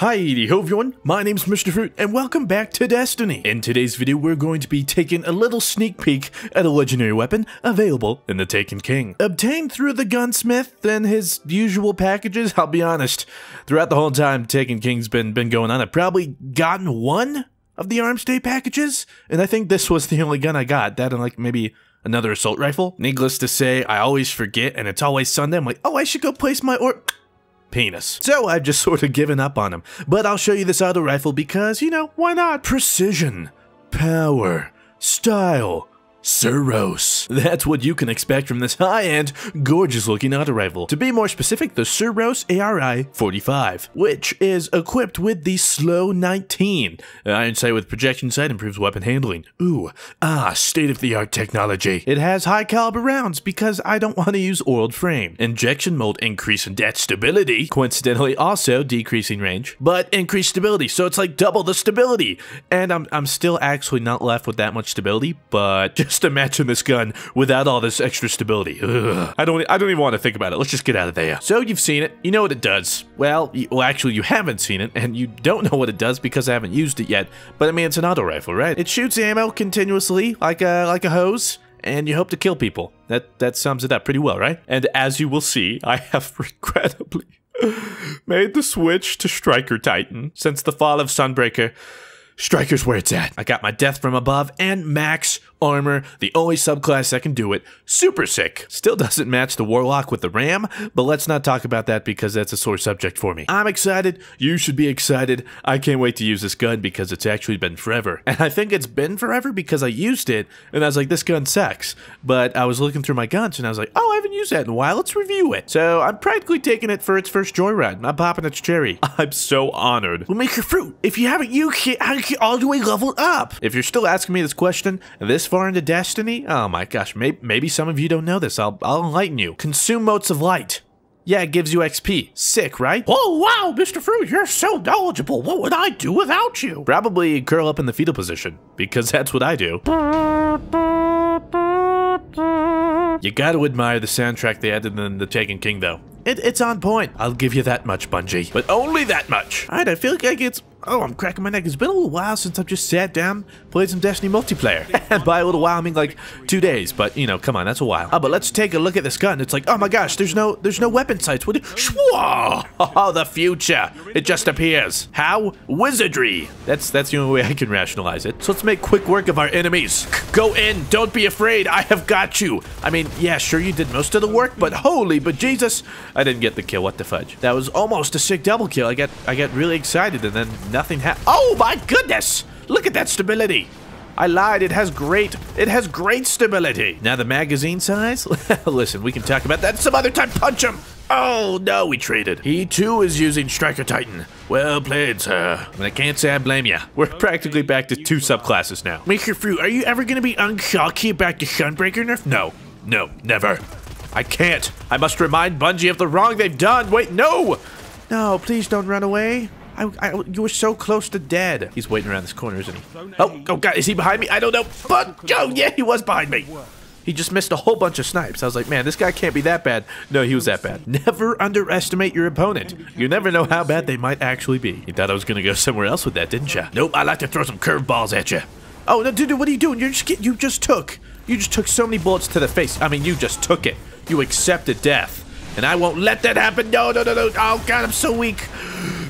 Hi ho everyone, my name's Mr. Fruit and welcome back to Destiny. In today's video we're going to be taking a little sneak peek at a legendary weapon available in the Taken King. Obtained through the gunsmith and his usual packages, I'll be honest, throughout the whole time Taken King's been, been going on, I've probably gotten one of the arms day packages, and I think this was the only gun I got, that and like maybe another assault rifle. Needless to say, I always forget and it's always Sunday, I'm like, oh I should go place my or- penis. So I've just sort of given up on him. But I'll show you this auto rifle because, you know, why not? Precision, power, style, Suros. That's what you can expect from this high-end, gorgeous-looking auto rifle. To be more specific, the Suros ARI-45, which is equipped with the Slow 19. Iron sight with projection sight improves weapon handling. Ooh, ah, state-of-the-art technology. It has high-caliber rounds because I don't want to use oiled frame. Injection mold increase in death stability, coincidentally also decreasing range, but increased stability, so it's like double the stability. And I'm, I'm still actually not left with that much stability, but just imagine this gun without all this extra stability. Ugh. I don't I don't even want to think about it. Let's just get out of there. So you've seen it. You know what it does. Well, you, well actually you haven't seen it and you don't know what it does because I haven't used it yet. But I mean it's an auto rifle, right? It shoots ammo continuously like a like a hose and you hope to kill people. That that sums it up pretty well, right? And as you will see, I have regrettably made the switch to Striker Titan since the fall of Sunbreaker. Striker's where it's at. I got my death from above and max armor, the only subclass that can do it. Super sick. Still doesn't match the Warlock with the Ram, but let's not talk about that because that's a sore subject for me. I'm excited. You should be excited. I can't wait to use this gun because it's actually been forever. And I think it's been forever because I used it and I was like, this gun sucks. But I was looking through my guns and I was like, oh, I haven't used that in a while. Let's review it. So I'm practically taking it for its first joyride. I'm popping its cherry. I'm so honored. Well, make your fruit. If you haven't used it, how you all the way leveled up? If you're still asking me this question, this far into Destiny? Oh my gosh, maybe, maybe some of you don't know this. I'll, I'll enlighten you. Consume motes of light. Yeah, it gives you XP. Sick, right? Oh, wow, Mr. Fruit, you're so knowledgeable. What would I do without you? Probably curl up in the fetal position, because that's what I do. You gotta admire the soundtrack they added in The Taken King, though. It, it's on point. I'll give you that much, Bungie. But only that much. Alright, I feel like it's... Oh, I'm cracking my neck. It's been a little while since I've just sat down, played some Destiny multiplayer. and by a little while, I mean like two days. But, you know, come on, that's a while. Oh, but let's take a look at this gun. It's like, oh my gosh, there's no there's no weapon sights. What Shwah! Oh, the future. It just appears. How? Wizardry. That's that's the only way I can rationalize it. So let's make quick work of our enemies. Go in. Don't be afraid. I have got you. I mean, yeah, sure you did most of the work, but holy but Jesus. I didn't get the kill. What the fudge? That was almost a sick double kill. I got I got really excited and then nothing happened. Oh my goodness! Look at that stability. I lied. It has great. It has great stability. Now the magazine size. Listen, we can talk about that some other time. Punch him. Oh no, we traded. He too is using Striker Titan. Well played, sir. But I can't say I blame you. We're practically back to two subclasses now. Your fruit. Are you ever gonna be unshocky back to Sunbreaker nerf? No, no, never. I can't. I must remind Bungie of the wrong they've done. Wait, no! No, please don't run away. I, I, you were so close to dead. He's waiting around this corner, isn't he? Oh, oh God, is he behind me? I don't know. But, oh, yeah, he was behind me. He just missed a whole bunch of snipes. I was like, man, this guy can't be that bad. No, he was that bad. Never underestimate your opponent. You never know how bad they might actually be. You thought I was gonna go somewhere else with that, didn't you? Nope, I like to throw some curveballs at you. Oh, no, dude, what are you doing? You're just you just took. You just took so many bullets to the face. I mean, you just took it. You accepted death. And I won't let that happen. No, no, no, no. Oh, God, I'm so weak.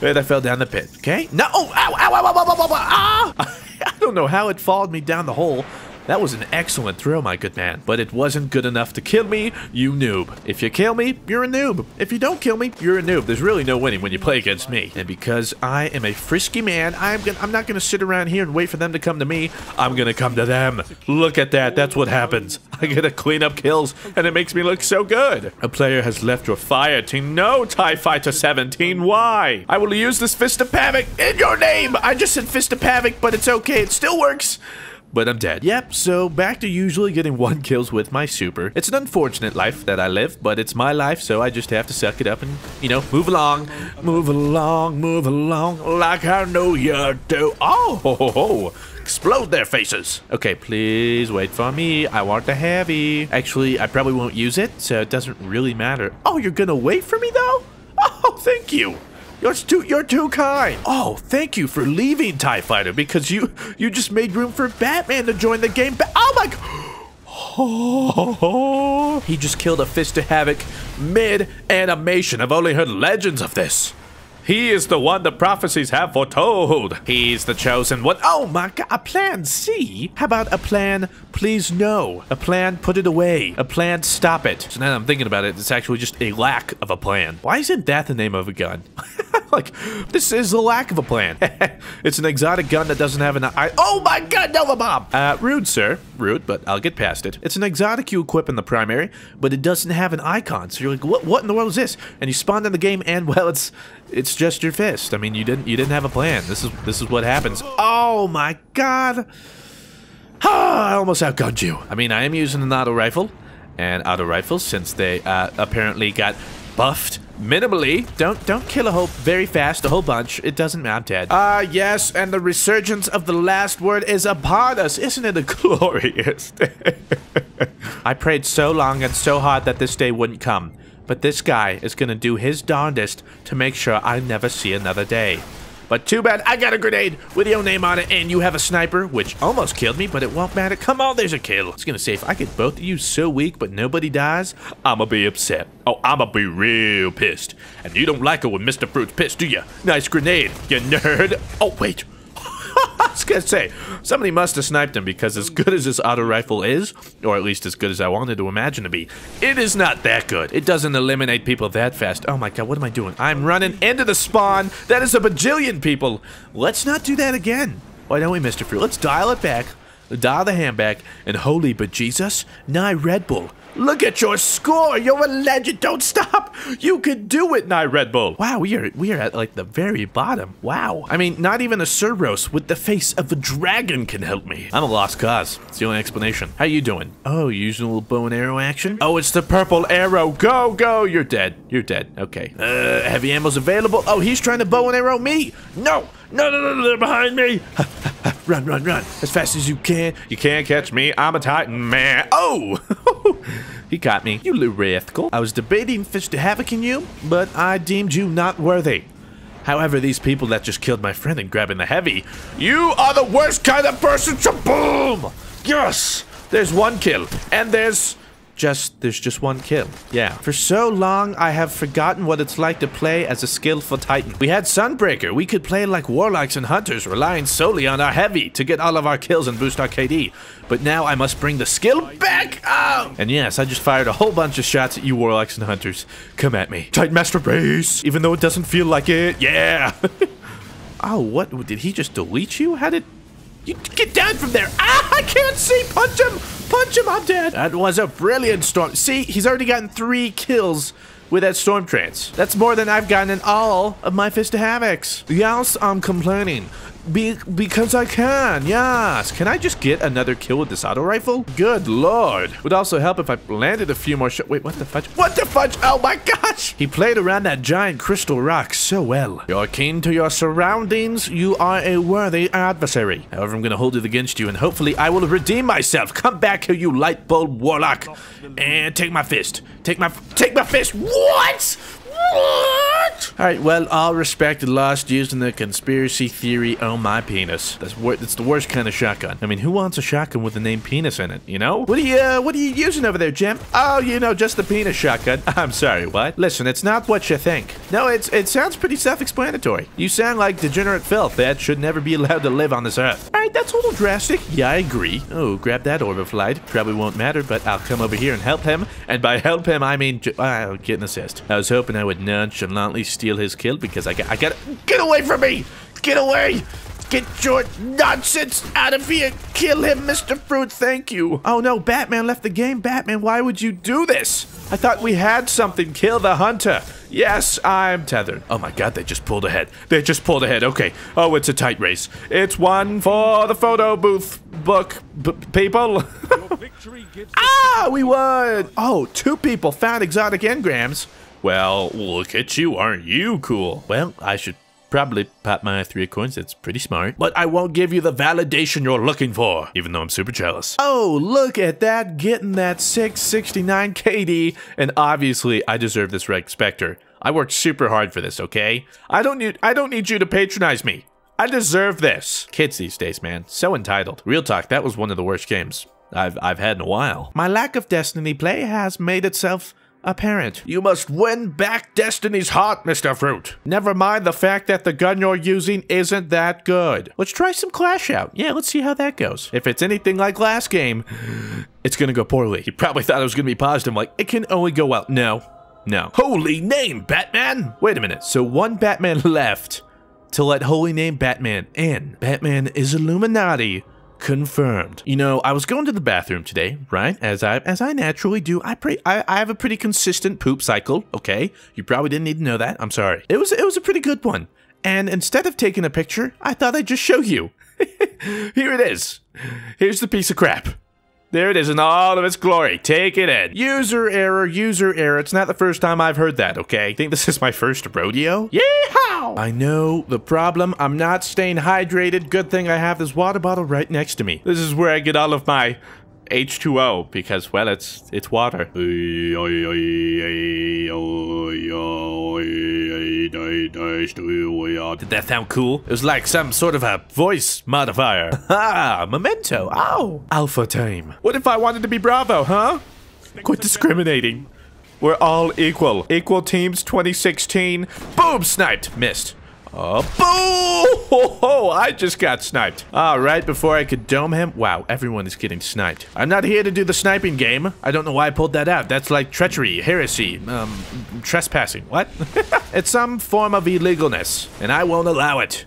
And I fell down the pit, okay? No, oh, ow, ow, ow, ow, ow, ow, ow, ow. Ah! I don't know how it followed me down the hole. That was an excellent throw, my good man. But it wasn't good enough to kill me, you noob. If you kill me, you're a noob. If you don't kill me, you're a noob. There's really no winning when you play against me. And because I am a frisky man, I'm gonna I'm not gonna sit around here and wait for them to come to me. I'm gonna come to them. Look at that. That's what happens. I get to clean up kills, and it makes me look so good. A player has left your fire team. No, TIE Fighter 17. Why? I will use this Fist of Havoc in your name. I just said Fist of Havoc, but it's okay. It still works but I'm dead. Yep, so back to usually getting one kills with my super. It's an unfortunate life that I live, but it's my life, so I just have to suck it up and, you know, move along. Move along, move along, like I know you do. Oh, ho, ho, ho. Explode their faces. Okay, please wait for me. I want the heavy. Actually, I probably won't use it, so it doesn't really matter. Oh, you're gonna wait for me, though? Oh, thank you. You're too you're too kind. Oh, thank you for leaving TIE Fighter because you you just made room for Batman to join the game. Ba oh my Oh, he just killed a fist of havoc mid animation. I've only heard legends of this. He is the one the prophecies have foretold. He's the chosen one. Oh my god, a plan C? How about a plan please no? A plan put it away. A plan stop it. So now I'm thinking about it, it's actually just a lack of a plan. Why isn't that the name of a gun? like, this is a lack of a plan. it's an exotic gun that doesn't have an eye. Oh my god, Nova Bomb! Uh, rude, sir. Rude, but I'll get past it. It's an exotic you equip in the primary, but it doesn't have an icon. So you're like, what, what in the world is this? And you spawned in the game, and well, it's it's just your fist. I mean, you didn't you didn't have a plan. This is this is what happens. Oh my god. Ah, I almost outgunned you. I mean, I am using an auto rifle, and auto rifles, since they uh, apparently got buffed minimally. Don't don't kill a whole very fast, a whole bunch. It doesn't matter. I'm dead. Ah, uh, yes, and the resurgence of the last word is upon us. Isn't it a glorious day? I prayed so long and so hard that this day wouldn't come. But this guy is gonna do his darndest to make sure I never see another day. But too bad I got a grenade with your name on it and you have a sniper, which almost killed me, but it won't matter. Come on, there's a kill. I was gonna say, if I get both of you so weak but nobody dies, I'ma be upset. Oh, I'ma be real pissed. And you don't like it when Mr. Fruit's pissed, do ya? Nice grenade, you nerd. Oh, wait. Was gonna say, somebody must have sniped him because as good as this auto rifle is, or at least as good as I wanted to imagine to be, it is not that good. It doesn't eliminate people that fast. Oh my god, what am I doing? I'm running into the spawn. That is a bajillion people. Let's not do that again. Why don't we, Mr. Fruit? Let's dial it back, dial the hand back, and holy but Jesus, Nye Red Bull. Look at your score. You're a legend. Don't stop. You can do it, Nye Red Bull. Wow, we are we are at like the very bottom. Wow. I mean, not even a Cerberus with the face of a dragon can help me. I'm a lost cause. It's the only explanation. How you doing? Oh, little bow and arrow action? Oh, it's the purple arrow. Go, go. You're dead. You're dead. Okay. Uh, heavy ammo's available. Oh, he's trying to bow and arrow me. No. No, no, no, no, they're behind me. run, run, run. As fast as you can. You can't catch me. I'm a titan, man. Oh! he caught me. You little rascal. I was debating Fist of Havoc in you, but I deemed you not worthy. However, these people that just killed my friend and grabbing the heavy, you are the worst kind of person to boom! Yes! There's one kill, and there's just there's just one kill. Yeah. For so long, I have forgotten what it's like to play as a skillful titan. We had Sunbreaker. We could play like warlocks and hunters, relying solely on our heavy to get all of our kills and boost our KD. But now I must bring the skill back out. And yes, I just fired a whole bunch of shots at you warlocks and hunters. Come at me. Titan Master Race. Even though it doesn't feel like it. Yeah. oh, what? Did he just delete you? How did... You get down from there. Ah, I can't see. Punch him. Punch him. I'm dead. That was a brilliant storm. See, he's already gotten three kills with that storm trance. That's more than I've gotten in all of my Fist of Havocs. Yes, I'm complaining. Be because I can, yes. Can I just get another kill with this auto rifle? Good lord. Would also help if I landed a few more shots. Wait, what the fudge? What the fudge? Oh my gosh! He played around that giant crystal rock so well. You're keen to your surroundings. You are a worthy adversary. However, I'm gonna hold it against you and hopefully I will redeem myself. Come back here, you light bulb warlock. And take my fist. Take my, take my fist. What? What? Alright, well, all respect lost using the conspiracy theory on my penis. That's that's the worst kind of shotgun. I mean, who wants a shotgun with the name penis in it, you know? What are you, uh, what are you using over there, Jim? Oh, you know, just the penis shotgun. I'm sorry, what? Listen, it's not what you think. No, it's it sounds pretty self-explanatory. You sound like degenerate filth that should never be allowed to live on this earth. Alright, that's a little drastic. Yeah, I agree. Oh, grab that orb of light. Probably won't matter, but I'll come over here and help him. And by help him, I mean, I'll get an assist. I was hoping I would nonchalantly steal his kill because I got I got get away from me! Get away! Get your nonsense out of here! Kill him, Mr. Fruit, thank you! Oh no, Batman left the game. Batman, why would you do this? I thought we had something. Kill the hunter. Yes, I'm tethered. Oh my god, they just pulled ahead. They just pulled ahead. Okay. Oh, it's a tight race. It's one for the photo booth book people. ah, we won! Oh, two people found exotic engrams. Well, look at you, aren't you cool? Well, I should probably pop my three coins. That's pretty smart. But I won't give you the validation you're looking for, even though I'm super jealous. Oh, look at that, getting that 669 KD. And obviously, I deserve this Red Spectre. I worked super hard for this, okay? I don't need I don't need you to patronize me. I deserve this. Kids these days, man, so entitled. Real talk, that was one of the worst games I've I've had in a while. My lack of Destiny play has made itself apparent. You must win back Destiny's heart, Mr. Fruit. Never mind the fact that the gun you're using isn't that good. Let's try some Clash out. Yeah, let's see how that goes. If it's anything like last game, it's gonna go poorly. You probably thought it was gonna be positive, like, it can only go well. No, no. Holy name, Batman! Wait a minute, so one Batman left to let Holy Name Batman in. Batman is Illuminati. Confirmed. You know, I was going to the bathroom today, right? As I as I naturally do. I pray I, I have a pretty consistent poop cycle, okay? You probably didn't need to know that. I'm sorry. It was it was a pretty good one. And instead of taking a picture, I thought I'd just show you. Here it is. Here's the piece of crap. There it is in all of its glory. Take it in. User error, user error. It's not the first time I've heard that, okay? I think this is my first rodeo? Yeehaw! I know the problem. I'm not staying hydrated. Good thing I have this water bottle right next to me. This is where I get all of my H2O because, well, it's it's water. Did that sound cool? It was like some sort of a voice modifier. Ah, memento. Oh, alpha time. What if I wanted to be Bravo, huh? Quit discriminating. We're all equal. Equal teams 2016. Boom, sniped. Missed. Oh, boom! Oh, I just got sniped. All right, before I could dome him. Wow, everyone is getting sniped. I'm not here to do the sniping game. I don't know why I pulled that out. That's like treachery, heresy, um, trespassing. What? it's some form of illegalness, and I won't allow it.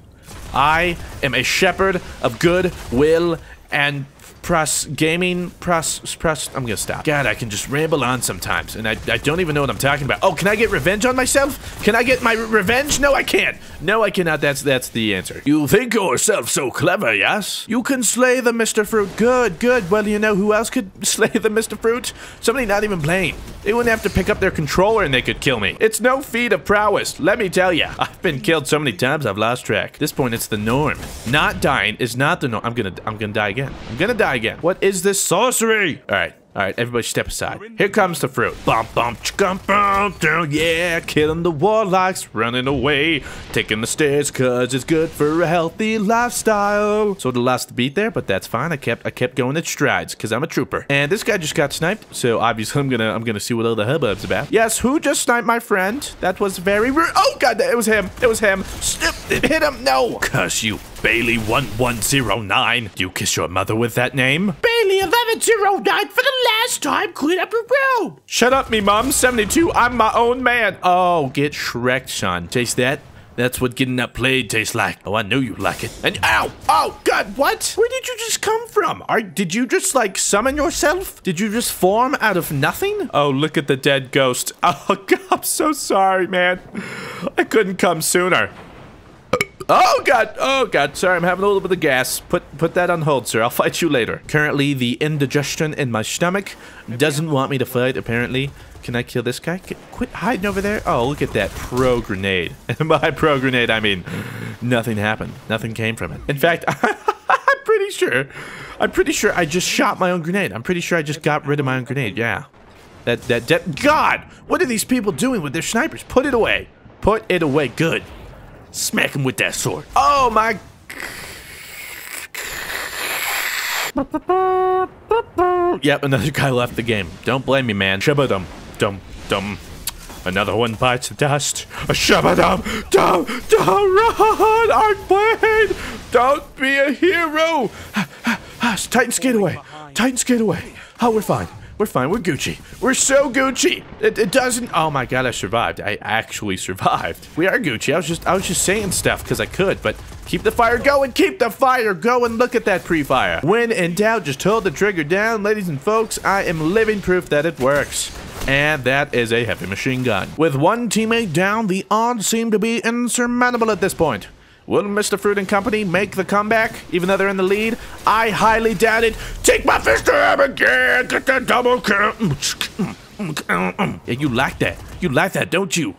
I am a shepherd of good will and press gaming press press i'm gonna stop. God i can just ramble on sometimes and I, I don't even know what i'm talking about. Oh can i get revenge on myself? Can i get my revenge? No i can't. No i cannot. That's that's the answer. You think yourself so clever yes? You can slay the mr fruit. Good good. Well you know who else could slay the mr fruit? Somebody not even playing they wouldn't have to pick up their controller and they could kill me. It's no feat of prowess. Let me tell you i've been killed so many times i've lost track. At this point it's the norm. Not dying is not the norm i'm gonna i'm gonna die again. I'm gonna die again. What is this sorcery? All right. All right, everybody step aside. Here comes the fruit. Bump, bump, bump, bump, yeah, killing the warlocks, running away, taking the stairs cause it's good for a healthy lifestyle. Sort of lost the beat there, but that's fine. I kept I kept going at strides because I'm a trooper. And this guy just got sniped, so obviously I'm gonna I'm gonna see what all the hubbub's about. Yes, who just sniped my friend? That was very rude. Oh god, it was him. It was him. Snip, hit him. No. Curse you, Bailey 1109. Do you kiss your mother with that name? Bailey 1109 for the last time, clean up your room. Shut up, me mom. 72. I'm my own man. Oh, get Shrek, son. Taste that? That's what getting that played tastes like. Oh, I know you like it. And ow! Oh, God, what? Where did you just come from? Are, did you just, like, summon yourself? Did you just form out of nothing? Oh, look at the dead ghost. Oh, God, I'm so sorry, man. I couldn't come sooner. Oh god, oh god, sorry, I'm having a little bit of gas. Put put that on hold, sir. I'll fight you later. Currently, the indigestion in my stomach doesn't want me to fight, apparently. Can I kill this guy? Quit hiding over there. Oh, look at that pro grenade. And by pro grenade, I mean nothing happened. Nothing came from it. In fact, I'm pretty sure, I'm pretty sure I just shot my own grenade. I'm pretty sure I just got rid of my own grenade. Yeah. That, that, that, God, what are these people doing with their snipers? Put it away. Put it away. Good. Smack him with that sword. Oh my. Yep, another guy left the game. Don't blame me, man. Shabba dum dum dum. Another one bites the dust. A shabba dum dum. Run, Arcblade! Don't be a hero. Titan skate away. Titan skate away. Oh, we're fine. We're fine. We're Gucci. We're so Gucci. It, it, doesn't. Oh my god, I survived. I actually survived. We are Gucci. I was just I was just saying stuff because I could, but keep the fire going. Keep the fire going. Look at that pre-fire. When in doubt, just hold the trigger down, ladies and folks. I am living proof that it works. And that is a heavy machine gun. With one teammate down, the odds seem to be insurmountable at this point. Will Mr. Fruit and Company make the comeback, even though they're in the lead? I highly doubt it. Take my fist to him again! Get that double kill! Yeah, you like that. You like that, don't you?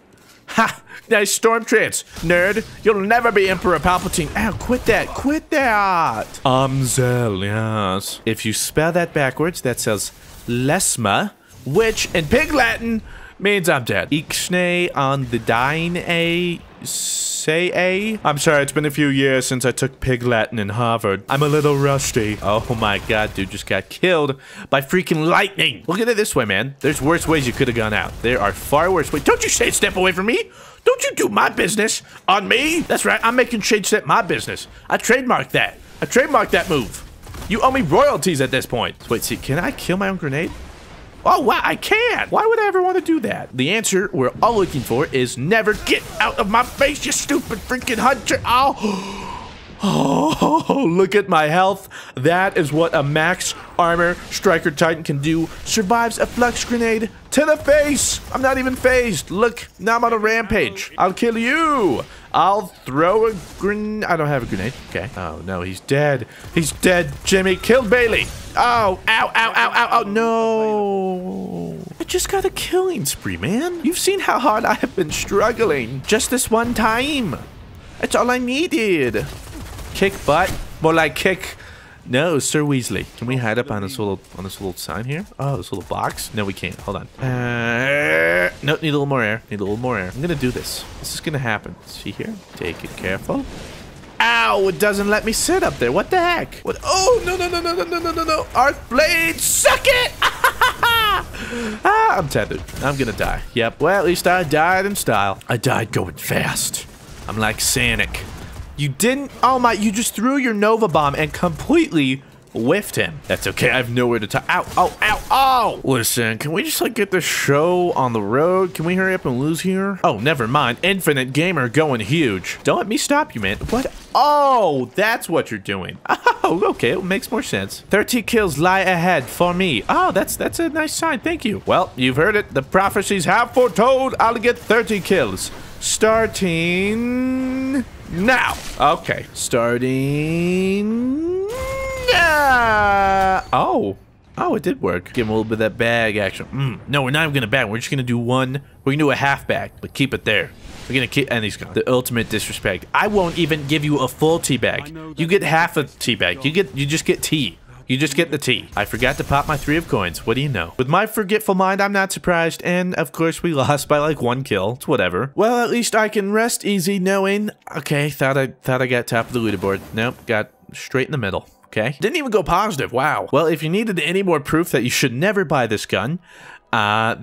Ha! Nice storm trance, nerd. You'll never be Emperor Palpatine. Ow, quit that. Quit that. Yes. If you spell that backwards, that says Lesma, which in Pig Latin means I'm dead. Ixnay on the dying a say a. I'm sorry, it's been a few years since I took pig Latin in Harvard. I'm a little rusty. Oh my god, dude just got killed by freaking lightning. Look at it this way, man. There's worse ways you could have gone out. There are far worse ways. Don't you say step away from me. Don't you do my business on me. That's right, I'm making Shade Step my business. I trademarked that. I trademarked that move. You owe me royalties at this point. Wait, see, can I kill my own grenade? Oh, wow, I can. Why would I ever want to do that? The answer we're all looking for is never get out of my face, you stupid freaking hunter. Oh. Oh, look at my health. That is what a max armor striker titan can do. Survives a flux grenade to the face. I'm not even phased. Look, now I'm on a rampage. I'll kill you. I'll throw a grenade. I don't have a grenade. Okay. Oh, no, he's dead. He's dead. Jimmy killed Bailey. Oh, ow, ow, ow, ow, ow. No. I just got a killing spree, man. You've seen how hard I have been struggling. Just this one time. That's all I needed. Kick butt. More like kick. No, Sir Weasley. Can we hide up on this little on this little sign here? Oh, this little box? No, we can't. Hold on. Uh, no, need a little more air. Need a little more air. I'm gonna do this. This is gonna happen. See here? Take it careful. Ow! It doesn't let me sit up there. What the heck? What? Oh no no no no no no no no no! Arc blade, suck it! ah, I'm tethered. I'm gonna die. Yep. Well, at least I died in style. I died going fast. I'm like Sonic. You didn't... Oh my, you just threw your Nova Bomb and completely whiffed him. That's okay, I have nowhere to talk. Ow, oh, ow, ow, ow! Listen, can we just like get the show on the road? Can we hurry up and lose here? Oh, never mind. Infinite Gamer going huge. Don't let me stop you, man. What? Oh, that's what you're doing. Oh, okay, it makes more sense. 30 kills lie ahead for me. Oh, that's that's a nice sign. Thank you. Well, you've heard it. The prophecies have foretold I'll get 30 kills. Starting now. Okay. Starting. Oh. Oh, it did work. Give him a little bit of that bag action. Mm. No, we're not even going to bag. We're just going to do one. We're to do a half bag, but keep it there. We're going to keep... And he's gone. The ultimate disrespect. I won't even give you a full tea bag. You get half a tea bag. You get. You just get tea. You just get the tea. I forgot to pop my three of coins. What do you know? With my forgetful mind, I'm not surprised. And of course, we lost by like one kill. It's whatever. Well, at least I can rest easy knowing. Okay, thought I thought I got top of the leaderboard. Nope, got straight in the middle. Okay. Didn't even go positive. Wow. Well, if you needed any more proof that you should never buy this gun, uh,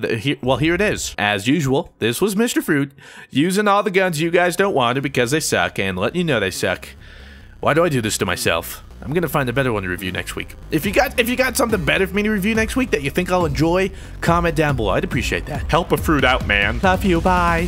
well, here it is. As usual, this was Mr. Fruit, using all the guns you guys don't want because they suck, and letting you know they suck. Why do I do this to myself? I'm gonna find a better one to review next week. If you got if you got something better for me to review next week that you think I'll enjoy, comment down below. I'd appreciate that. Help a fruit out, man. Love you. Bye.